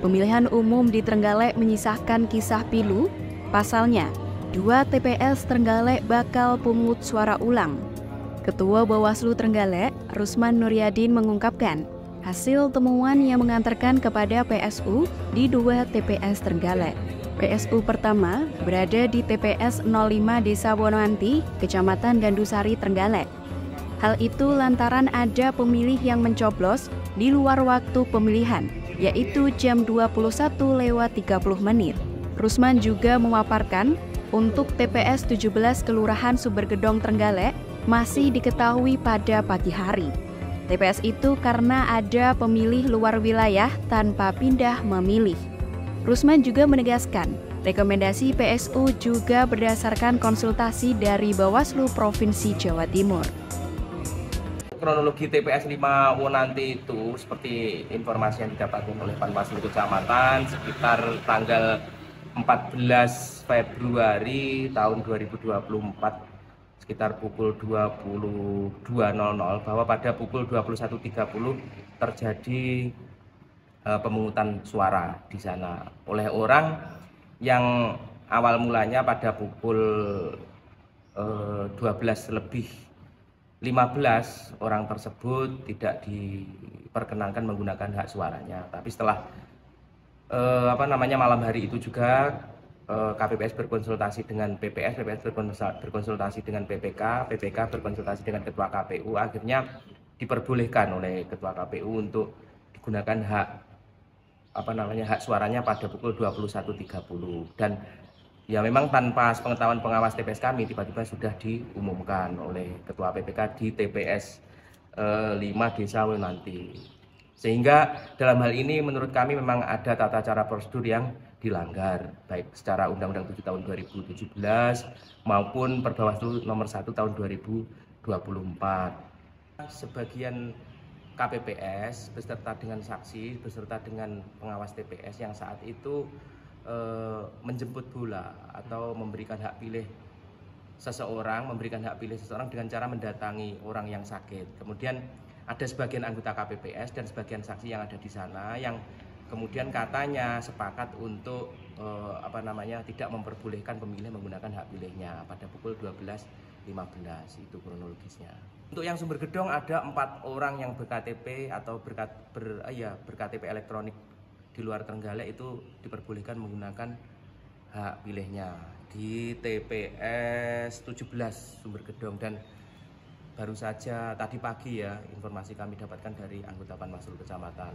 Pemilihan umum di Trenggalek menyisakan kisah pilu. Pasalnya, dua TPS Trenggalek bakal pungut suara ulang. Ketua Bawaslu Trenggalek, Rusman Nuryadin mengungkapkan, hasil temuan yang mengantarkan kepada PSU di dua TPS Trenggalek. PSU pertama berada di TPS 05 Desa Wonoanti, Kecamatan Gandusari, Trenggalek. Hal itu lantaran ada pemilih yang mencoblos di luar waktu pemilihan yaitu jam 21 lewat 30 menit. Rusman juga memaparkan untuk TPS 17 Kelurahan Sumbergedong Trenggalek masih diketahui pada pagi hari. TPS itu karena ada pemilih luar wilayah tanpa pindah memilih. Rusman juga menegaskan, rekomendasi PSU juga berdasarkan konsultasi dari Bawaslu Provinsi Jawa Timur kronologi TPS 5 Wonanti itu seperti informasi yang didapatkan oleh Panwaslu Kecamatan sekitar tanggal 14 Februari tahun 2024 sekitar pukul 22.00 bahwa pada pukul 21.30 terjadi uh, pemungutan suara di sana. Oleh orang yang awal mulanya pada pukul uh, 12 lebih 15 orang tersebut tidak diperkenankan menggunakan hak suaranya. Tapi setelah eh, apa namanya malam hari itu juga eh, KPPS berkonsultasi dengan PPS, PPS berkonsultasi dengan PPK, PPK berkonsultasi dengan Ketua KPU, akhirnya diperbolehkan oleh Ketua KPU untuk digunakan hak apa namanya hak suaranya pada pukul 21.30 dan ya memang tanpa pengetahuan pengawas TPS kami tiba-tiba sudah diumumkan oleh Ketua PPK di TPS eh, 5 Desa nanti. Sehingga dalam hal ini menurut kami memang ada tata cara prosedur yang dilanggar baik secara Undang-Undang 7 tahun 2017 maupun Perbawaslu nomor 1 tahun 2024. Sebagian KPPS beserta dengan saksi beserta dengan pengawas TPS yang saat itu Eh, menjemput bola atau memberikan hak pilih seseorang, memberikan hak pilih seseorang dengan cara mendatangi orang yang sakit. Kemudian ada sebagian anggota KPPS dan sebagian saksi yang ada di sana yang kemudian katanya sepakat untuk eh, apa namanya tidak memperbolehkan pemilih menggunakan hak pilihnya pada pukul 12.15 itu kronologisnya. Untuk yang sumber gedong ada empat orang yang berKTP atau berkat, ber, ya, berKTP elektronik di luar Trenggalek itu diperbolehkan menggunakan hak pilihnya. Di TPS 17 Sumber Gedong. Dan baru saja tadi pagi ya informasi kami dapatkan dari anggota Panwaslu Kecamatan.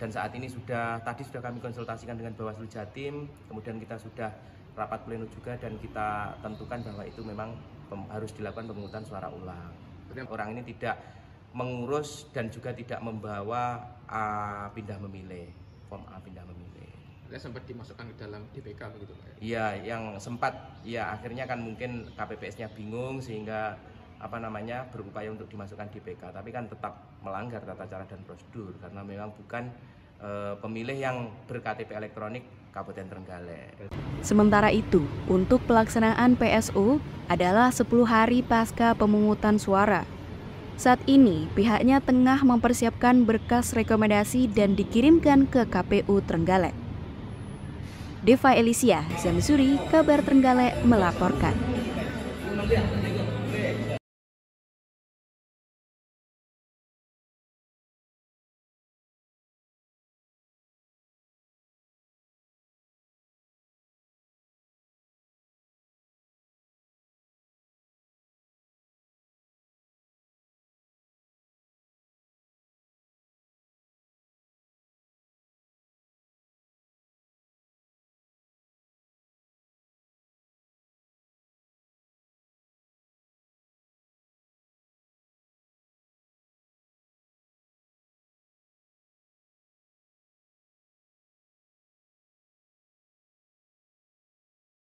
Dan saat ini sudah tadi sudah kami konsultasikan dengan Bawaslu Jatim kemudian kita sudah rapat pleno juga dan kita tentukan bahwa itu memang harus dilakukan pemungutan suara ulang. Orang ini tidak mengurus dan juga tidak membawa uh, pindah memilih form A pindah memilih. Ya, sempat dimasukkan ke dalam DPK begitu Pak? Iya, yang sempat ya akhirnya kan mungkin KPPS-nya bingung sehingga apa namanya berupaya untuk dimasukkan DPK, tapi kan tetap melanggar tata cara dan prosedur karena memang bukan e, pemilih yang berKTP elektronik Kabupaten Trenggalek. Sementara itu, untuk pelaksanaan PSU adalah 10 hari pasca pemungutan suara saat ini, pihaknya tengah mempersiapkan berkas rekomendasi dan dikirimkan ke KPU Trenggalek. Deva Elisia, Zamsuri, Kabar Trenggalek melaporkan.